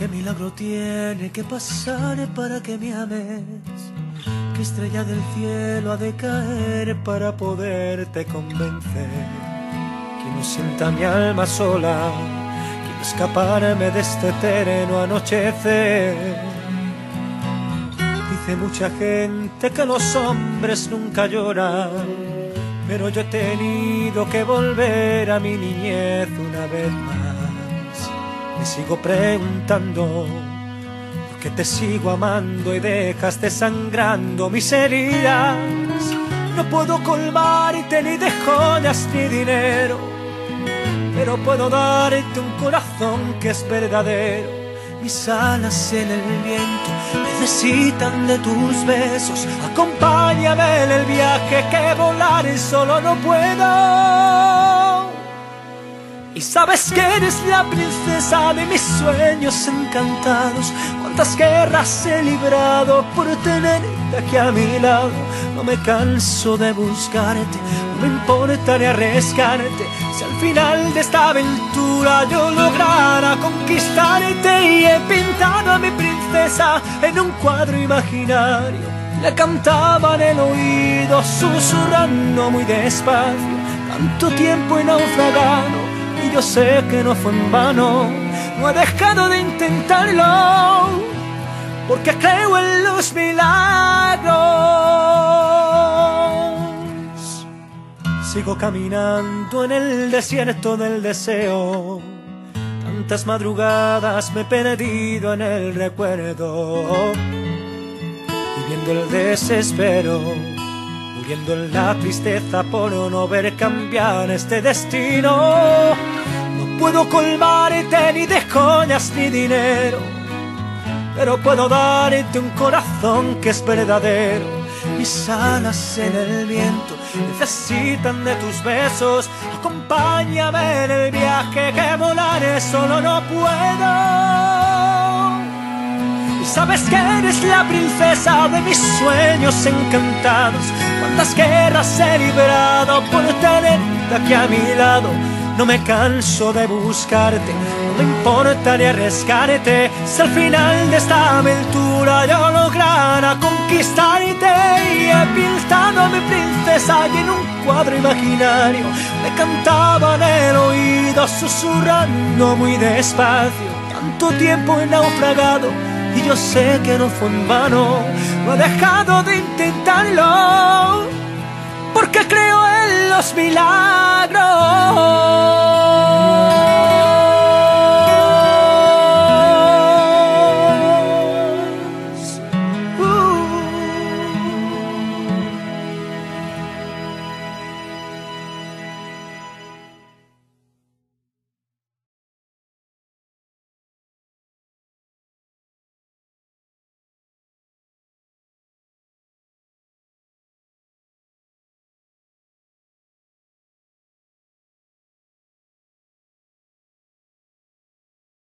¿Qué milagro tiene que pasar para que me ames? ¿Qué estrella del cielo ha de caer para poderte convencer? Que no sienta mi alma sola, quiero escaparme de este terreno anochecer. Dice mucha gente que los hombres nunca lloran, pero yo he tenido que volver a mi niñez una vez más me sigo preguntando por qué te sigo amando y dejas desangrando mis heridas. No puedo colmarte ni de joyas ni dinero, pero puedo darte un corazón que es verdadero. Mis alas en el viento necesitan de tus besos. Acompáñame en el viaje que volar solo no puedo. Y sabes que eres la princesa de mis sueños encantados. Cuántas guerras he librado por tenerte aquí a mi lado. No me canso de buscarte, no me importa ni arriesgarte. Si al final de esta aventura yo lograra conquistarte y he pintado a mi princesa en un cuadro imaginario. Le cantaba en el oído, susurrando muy despacio. Tanto tiempo he naufragado yo sé que no fue en vano, no he dejado de intentarlo, porque creo en los milagros. Sigo caminando en el desierto del deseo, tantas madrugadas me he perdido en el recuerdo, viviendo el desespero muriendo en la tristeza por no ver cambiar este destino. No puedo colmarte ni de joyas ni dinero, pero puedo darte un corazón que es verdadero. Mis alas en el viento necesitan de tus besos. Acompáñame en el viaje que volaré solo no puedo. Sabes que eres la princesa de mis sueños encantados. Cuántas guerras he librado por tenerte aquí a mi lado. No me canso de buscarte, no me importa ni arriesgarte. Si al final de esta aventura yo lograra conquistarte y he pintado a mi princesa y en un cuadro imaginario me cantaba en el oído susurrando muy despacio. Tanto tiempo he naufragado y yo sé que no fue en vano, no he dejado de intentarlo, porque creo en los milagros.